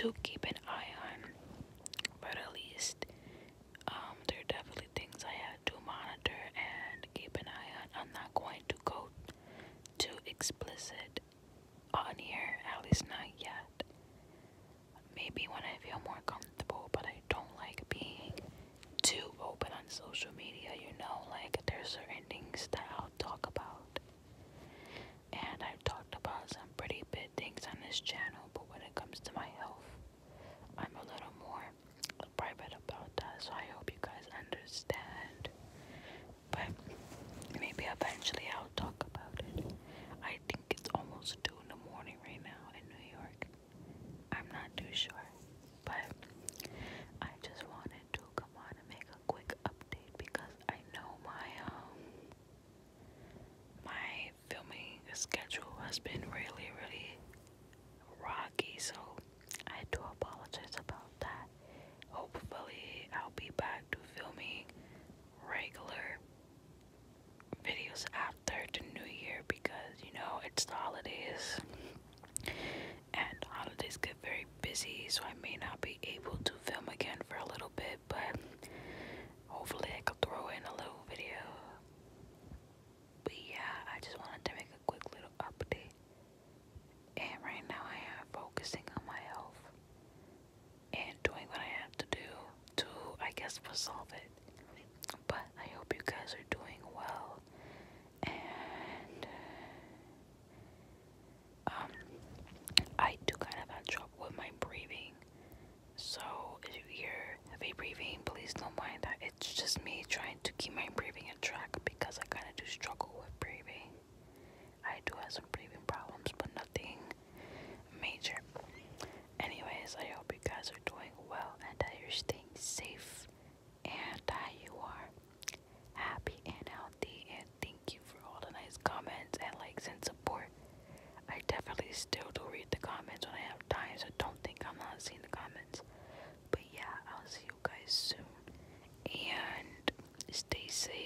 to keep an eye on, but at least um, there are definitely things I had to monitor and keep an eye on. I'm not going to go too explicit on here, at least not yet. Maybe when I feel more comfortable, but I don't like being too open on social media, you know, like there's certain things that eventually holidays. And holidays get very busy, so I may not be able to film again for a little bit. breathing. Please don't mind that. It's just me trying to keep my breathing in see.